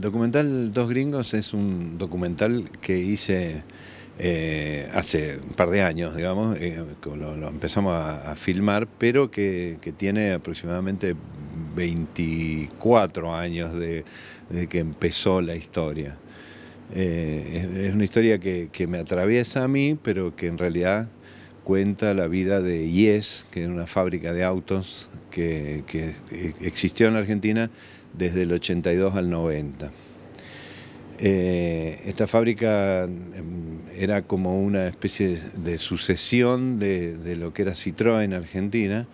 el documental Dos Gringos es un documental que hice eh, hace un par de años, digamos, eh, lo, empezamos a, filmar, pero que, tiene aproximadamente 24 años de, que empezó la historia. Eh, es, una historia que, me atraviesa a mí, pero que en realidad cuenta la vida de Yes, que es una fábrica de autos que, que existió en Argentina desde el 82 al 90. Eh, esta fábrica em, era como una especie de sucesión de, lo que era Citroën en Argentina,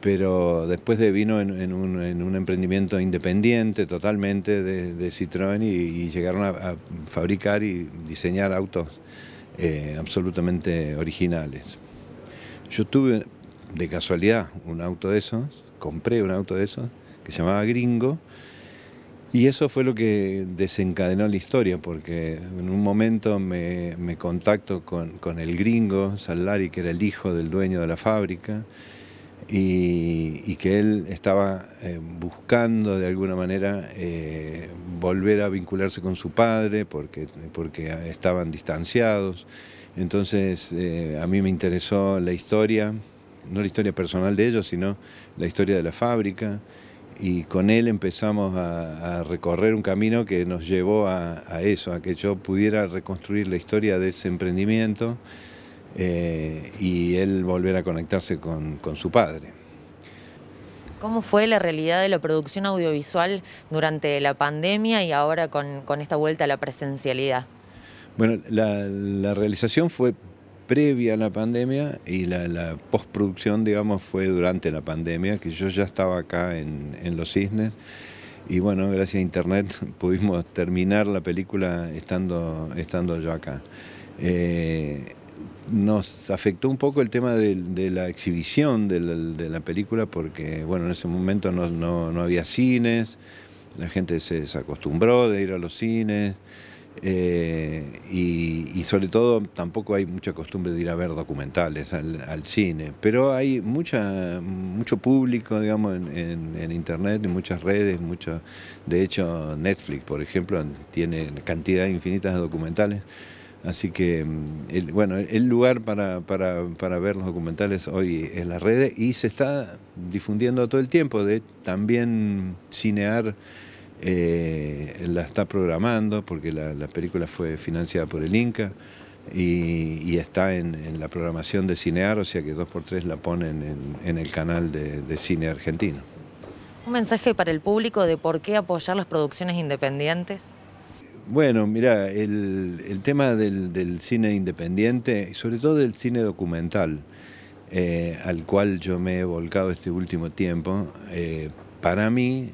pero después de vino en, un, emprendimiento independiente totalmente de, Citroën y, llegaron a, fabricar y diseñar autos eh, absolutamente originales. Yo tuve de casualidad un auto de esos, compré un auto de esos, que se llamaba Gringo, y eso fue lo que desencadenó la historia, porque en un momento me, contacto con, el gringo Salari, que era el hijo del dueño de la fábrica, y, que él estaba eh, buscando de alguna manera eh, volver a vincularse con su padre, porque, porque estaban distanciados. Entonces eh, a mí me interesó la historia, no la historia personal de ellos, sino la historia de la fábrica y con él empezamos a, recorrer un camino que nos llevó a, eso, a que yo pudiera reconstruir la historia de ese emprendimiento eh, y él volver a conectarse con, su padre. ¿Cómo fue la realidad de la producción audiovisual durante la pandemia y ahora con, esta vuelta a la presencialidad? Bueno, la realización fue previa a la pandemia y la, postproducción, digamos, fue durante la pandemia, que yo ya estaba acá en, Los Cisnes. Y bueno, gracias a internet pudimos terminar la película estando, estando yo acá. Eh, nos afectó un poco el tema de, la exhibición de la, película porque, bueno, en ese momento no, no había cines, la gente se desacostumbró de ir a los cines. Eh, y, sobre todo tampoco hay mucha costumbre de ir a ver documentales al, cine, pero hay mucha, mucho público, digamos, en, internet, en muchas redes, mucho, de hecho Netflix, por ejemplo, tiene cantidad infinitas de documentales. Así que, mm, bueno, el lugar para, para, para, ver los documentales hoy es las redes y se está difundiendo todo el tiempo. De también cinear eh, la está programando porque la, película fue financiada por el Inca y, está en, la programación de Cinear, o sea que 2x3 la ponen en, el canal de, cine argentino. ¿Un mensaje para el público de por qué apoyar las producciones independientes? Bueno, mira, el, tema del, cine independiente sobre todo del cine documental, eh, al cual yo me he volcado este último tiempo, eh, para mí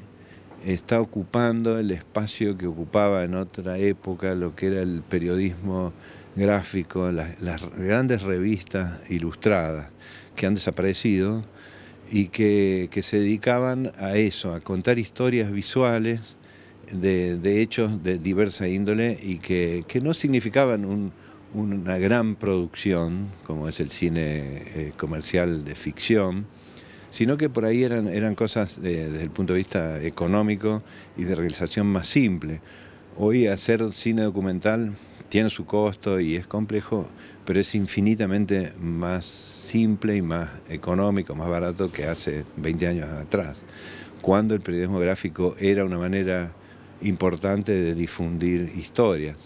está ocupando el espacio que ocupaba en otra época lo que era el periodismo gráfico, las, grandes revistas ilustradas que han desaparecido y que, se dedicaban a eso, a contar historias visuales de, hechos de diversa índole y que, no significaban una gran producción, como es el cine eh, comercial de ficción, sino que por ahí eran, eran cosas desde el punto de vista económico y de realización más simple. Hoy hacer cine documental tiene su costo y es complejo, pero es infinitamente más simple y más económico, más barato que hace 20 años atrás, cuando el periodismo gráfico era una manera importante de difundir historias.